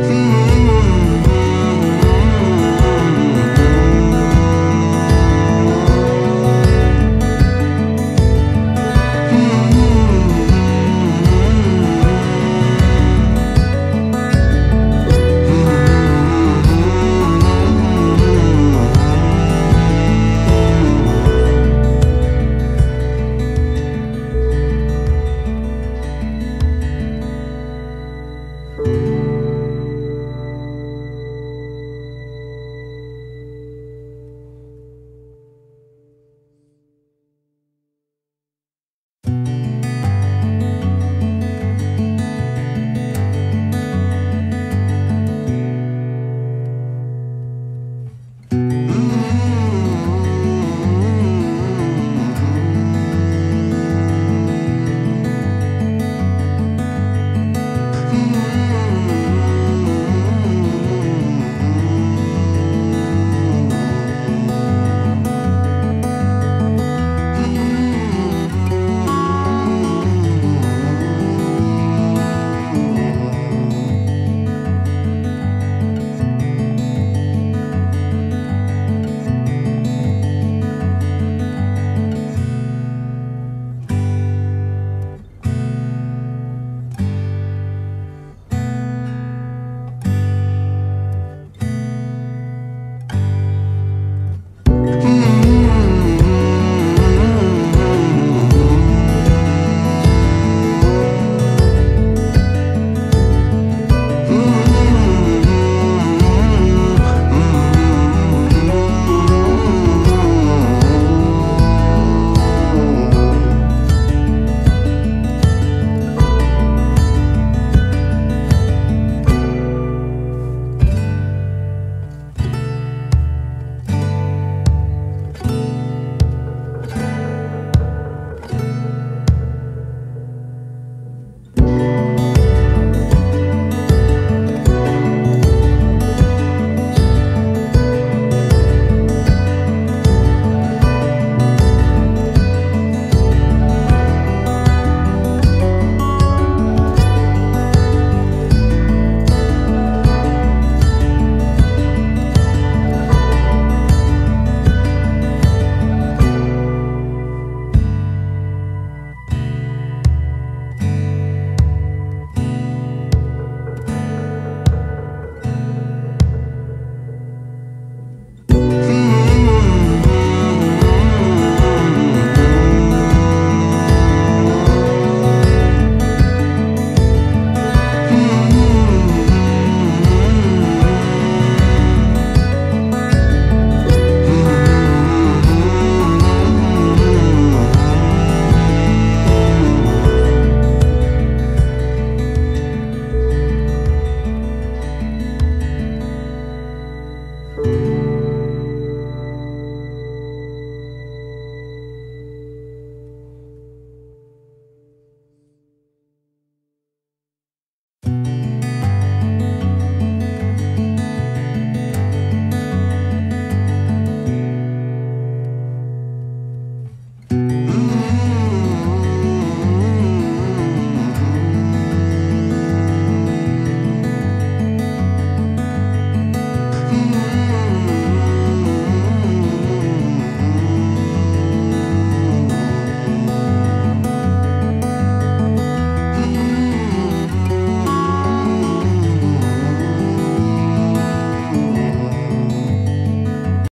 Mm-hmm.